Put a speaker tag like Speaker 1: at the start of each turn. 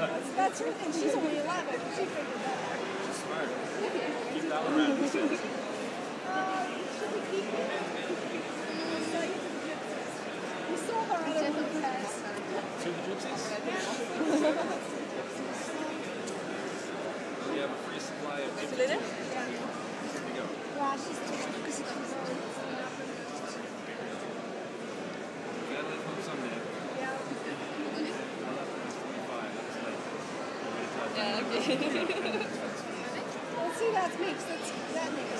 Speaker 1: and she's only 11. She figured that out.
Speaker 2: She's smart. Keep that one around.
Speaker 1: Uh, should we keep it? We'll sell you gypsies. We sold our other one for less.
Speaker 2: To the gypsies? We have a free supply of
Speaker 1: Yeah,
Speaker 3: okay.
Speaker 1: Well, see, that makes that makes